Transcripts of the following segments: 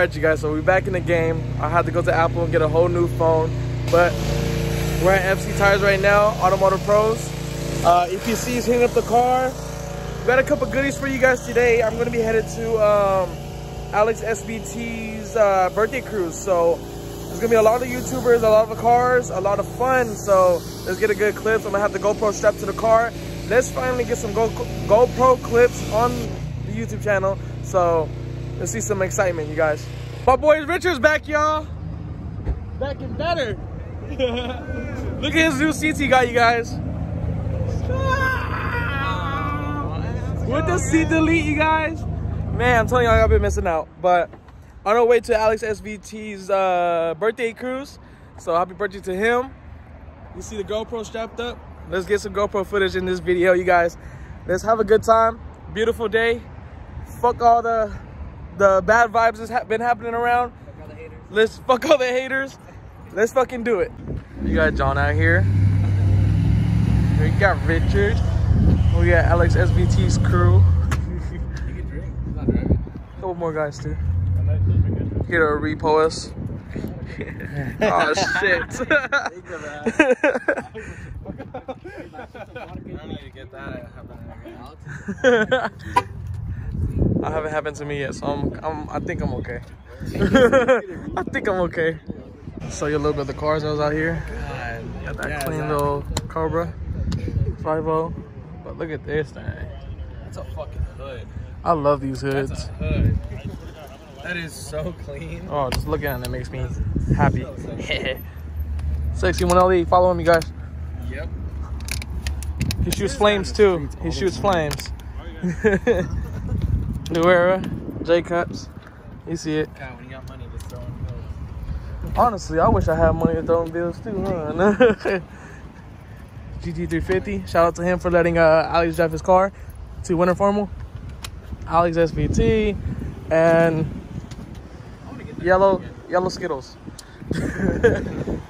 guys, so we're back in the game. I had to go to Apple and get a whole new phone, but we're at FC Tires right now, Automotive Pros. Uh, EPC is hitting up the car. We got a couple goodies for you guys today. I'm gonna be headed to um, Alex SVT's uh, birthday cruise. So there's gonna be a lot of YouTubers, a lot of cars, a lot of fun. So let's get a good clip. I'm gonna have the GoPro strapped to the car. Let's finally get some Go GoPro clips on the YouTube channel. So let's see some excitement, you guys. My boy Richard's back, y'all. Back and better. Look at his new seats he got, you guys. With the seat delete, you guys. Man, I'm telling y'all, I've been missing out. But on our way to Alex SVT's uh, birthday cruise. So happy birthday to him. You see the GoPro strapped up? Let's get some GoPro footage in this video, you guys. Let's have a good time. Beautiful day. Fuck all the the bad vibes has ha been happening around. Let's fuck all the haters. Let's fucking do it. You got John out here. We got Richard. Oh, we got Alex SVT's crew. A Couple more guys too. Here to repo us. oh shit. I haven't happened to me yet, so I'm, I'm I think I'm okay. I think I'm okay. Show you a little bit of the cars that was out here. Got that Yeah, clean exactly. little Cobra 5 But look at this thing. That's a fucking hood. I love these hoods. That's a hood. That is so clean. Oh, just looking at it makes me happy. Sexy 1LE, follow him, you guys. Yep. He shoots flames too. He shoots flames. New era, J cups. You see it. God, when you got money, just throw in bills. Honestly, I wish I had money to throw in bills too, huh? GT350. Shout out to him for letting uh, Alex drive his car to Winter Formal. Alex SVT and yellow yellow Skittles.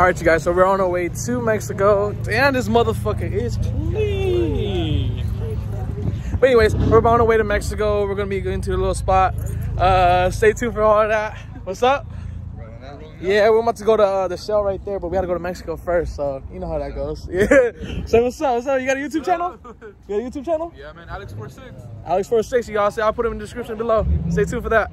All right, you guys. So we're on our way to Mexico, and this motherfucker is clean. But anyways, we're on our way to Mexico. We're gonna be going to a little spot. Uh, stay tuned for all of that. What's up? Yeah, we're about to go to uh, the shell right there, but we gotta go to Mexico first. So you know how that goes. Yeah. So what's up? What's up? You got a YouTube channel? You got a YouTube channel? Yeah, man. Alex 46. Alex46. y'all. See, I'll put them in the description below. Stay tuned for that.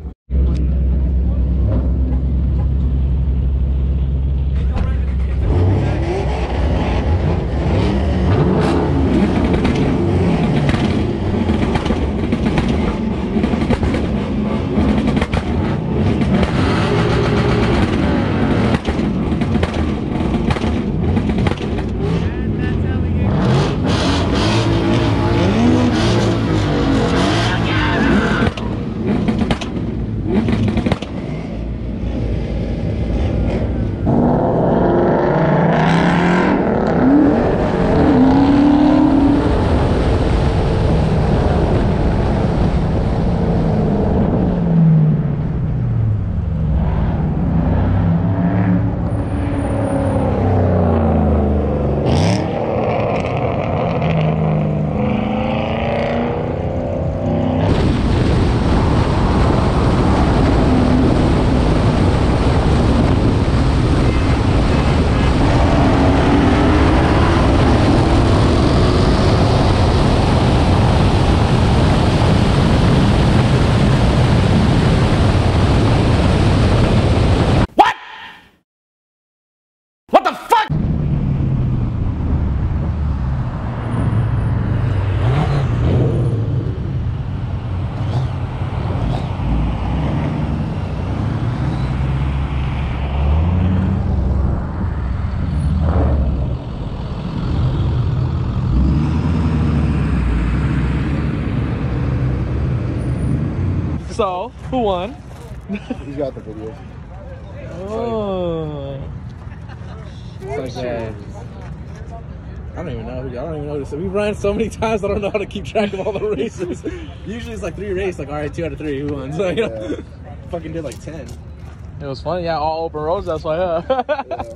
So, who won? He's got the video. Oh. Uh, don't even know. I don't even know this. We ran so many times. I don't know how to keep track of all the races. Usually it's like three races. Like all right, two out of three. Who won? So, you know, Yeah. fucking did like ten. It was funny. Yeah, all open roads. That's why.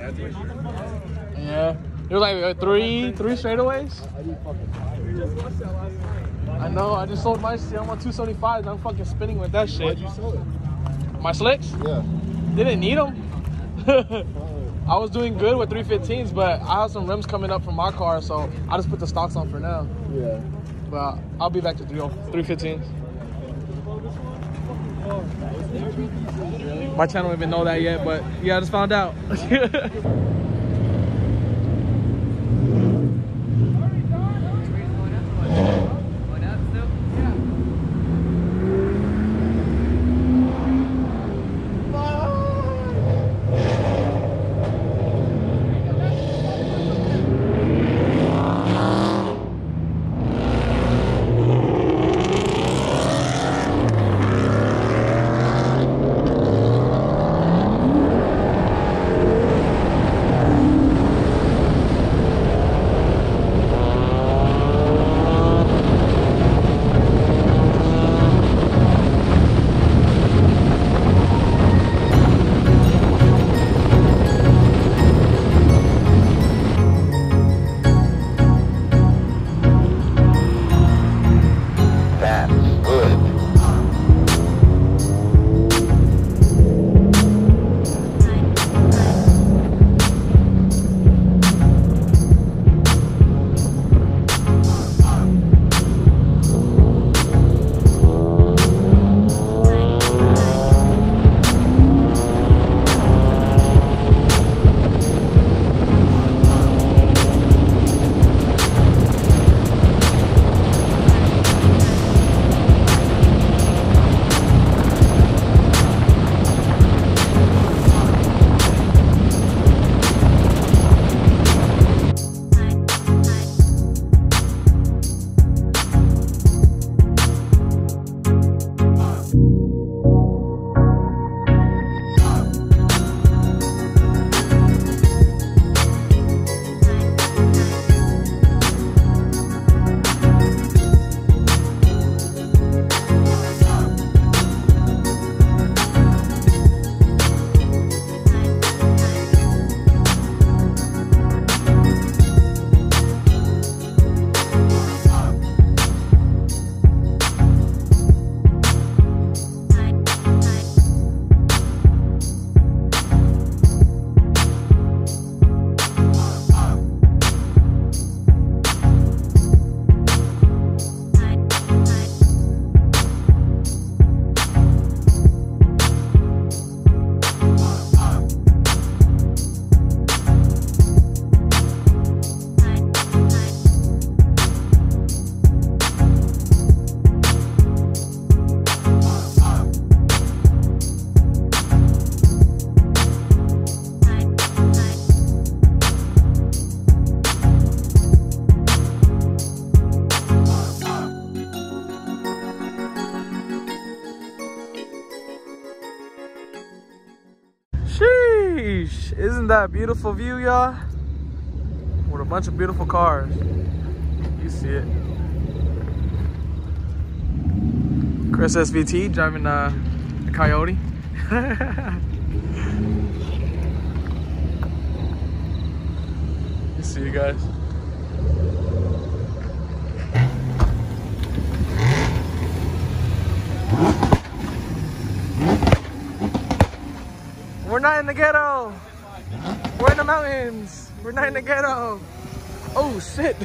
Yeah. Yeah. yeah. It was like uh, three, three straightaways. I I know. I just sold my shit. I'm on 275. I'm fucking spinning with that shit. Why'd you sell it? My slicks Yeah. didn't need them. I was doing good with 315s, but I have some rims coming up from my car, so I just put the stocks on for now. Yeah. But I'll be back to 30 315s. My channel don't even know that yet, but yeah, I just found out. Isn't that a beautiful view, y'all? With a bunch of beautiful cars. You see it. Chris SVT driving uh, a Coyote. you see you guys. We're not in the ghetto. We're in the mountains. We're not in the ghetto. Oh shit.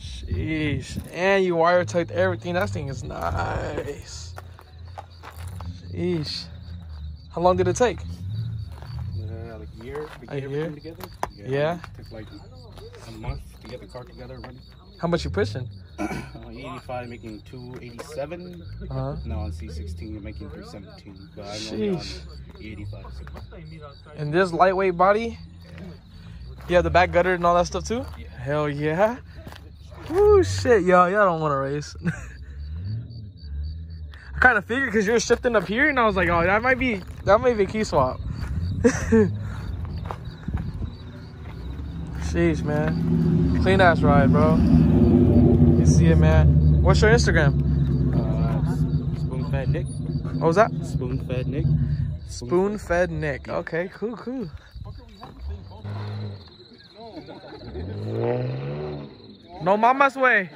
Sheesh. And you wire tucked everything. That thing is nice. Sheesh. How long did it take? Uh, like a year A year? everything together. Yeah. Took like a month to get the car together ready. How much you pushing? Uh, 85 making 287. Uh-huh. Now on C16 you're making 317. But I'm only on Sheesh. 85. And this lightweight body? You have the back gutter and all that stuff too? Yeah. Hell yeah. Woo shit, y'all. Y'all don't want to race. I kind of figured because you were shifting up here, and I was like, oh, that might be that might be a K swap. Sheesh, man. Clean ass ride, bro. You see it, man. What's your Instagram? Uh, spoon fed Nick. What was that? Spoon fed Nick. Spoon fed Nick. Okay, cool, cool. No mama's way.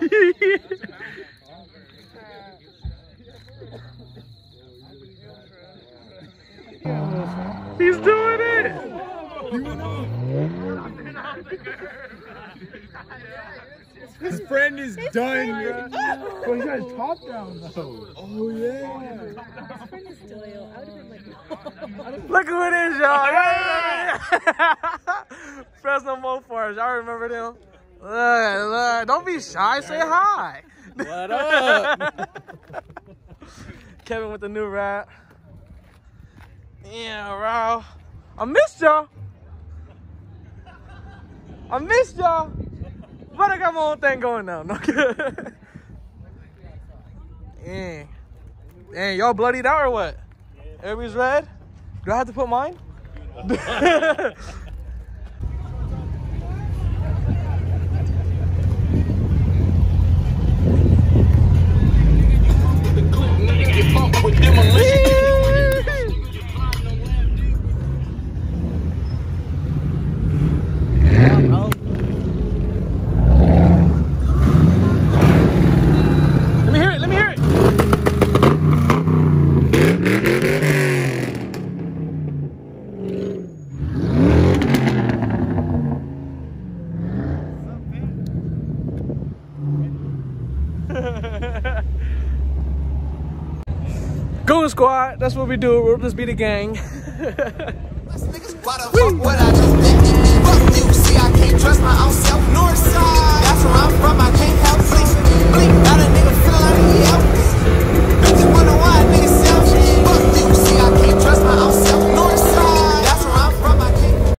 He's doing it. His friend is done, bro. But he got his top down though. Oh, oh yeah. his friend is Look who it is, y'all. Y'all remember- Fresno Mopars. Y'all remember them? Look, look. Don't be shy. Say hi. What up? Kevin with the new rap. Yeah, bro. I missed y'all. I missed y'all. But I got my own thing going now. No good. Dang. Dang, y'all bloodied out or what? Everybody's red? Do I have to put mine? Me Goon Squad, that's what we do. We'll just be the gang. Fuck you, see I can't trust my own self, Northside. That's where I'm from, I can't help sleep.